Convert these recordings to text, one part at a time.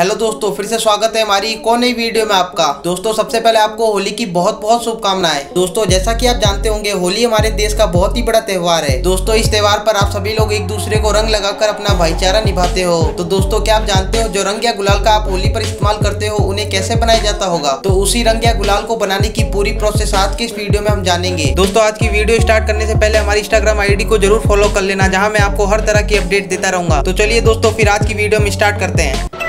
Hello दोस्तों, फिर से स्वागत है हमारी और नई वीडियो में आपका। दोस्तों, सबसे पहले आपको होली की बहुत बहुत शुभकामनाएँ। दोस्तों, जैसा कि आप जानते होंगे, होली हमारे देश का बहुत ही बड़ा त्योहार है। दोस्तों, इस त्यौहार पर आप सभी लोग एक दूसरे को रंग लगाकर अपना भाईचारा निभाते हो। तो दोस्तों, क्या आप जानते हो, जो रंग या गुलाल का आप होली पर इस्तेमाल करते हो, उन्हें कैसे बनाया जाता होगा? तो उसी रंग या गुलाल को बनाने की पूरी प्रोसेस आज की इस वीडियो में हम जानेंगे। दोस्तों, आज की वीडियो स्टार्ट करने से पहले हमारी इंस्टाग्राम आईडी को ज़रूर फॉलो कर लेना, जहाँ मैं आपको हर तरह की अपडेट देता रहूँगा। तो चलिए दोस्तों, फिर आज की वीडियो में स्टार्ट करते हैं।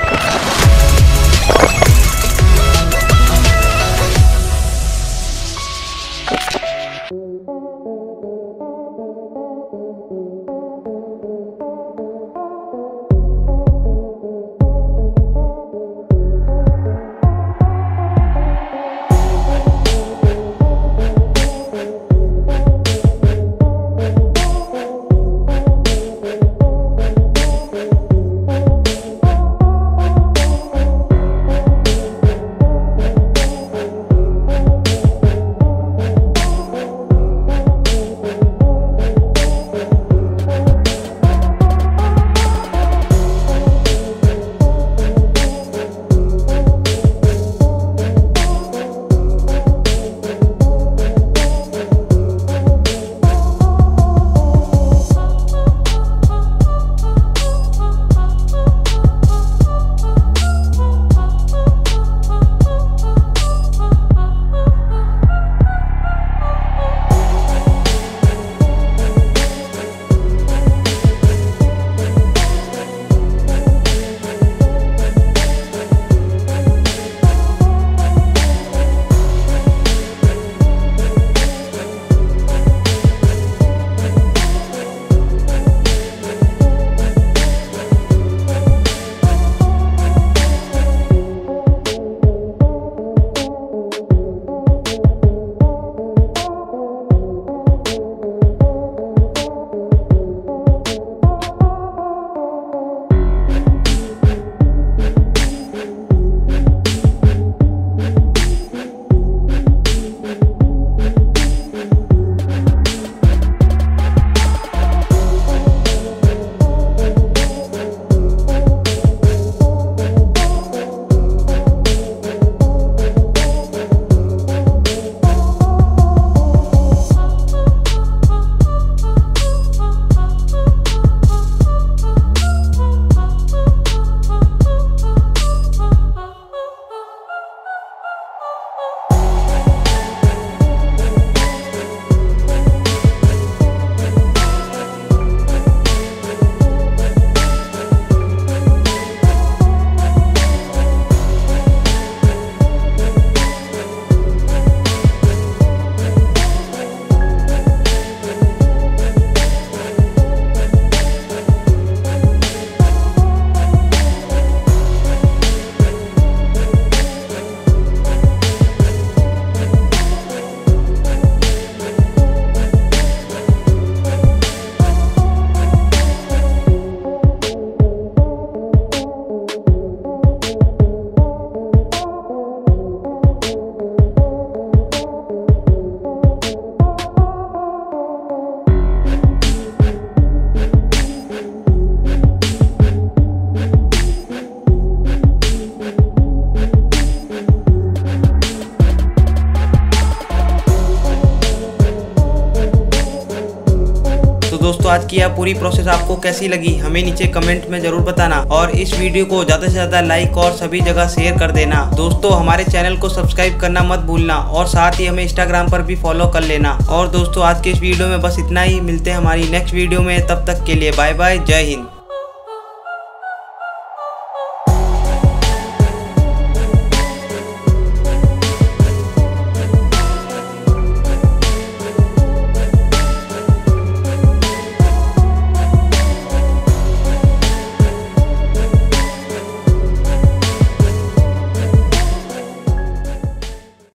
दोस्तों, आज की यह पूरी प्रोसेस आपको कैसी लगी, हमें नीचे कमेंट में ज़रूर बताना और इस वीडियो को ज़्यादा से ज़्यादा लाइक और सभी जगह शेयर कर देना। दोस्तों, हमारे चैनल को सब्सक्राइब करना मत भूलना और साथ ही हमें इंस्टाग्राम पर भी फॉलो कर लेना। और दोस्तों, आज के इस वीडियो में बस इतना ही। मिलते हैं हमारी नेक्स्ट वीडियो में। तब तक के लिए बाय बाय जय हिंद।